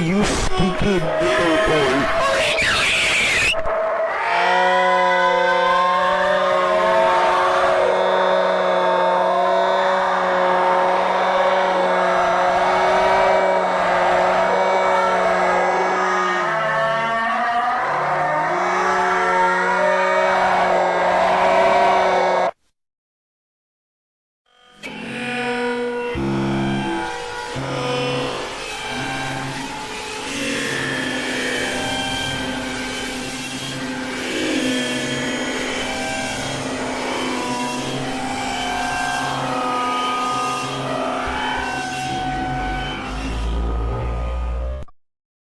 You stupid little boy.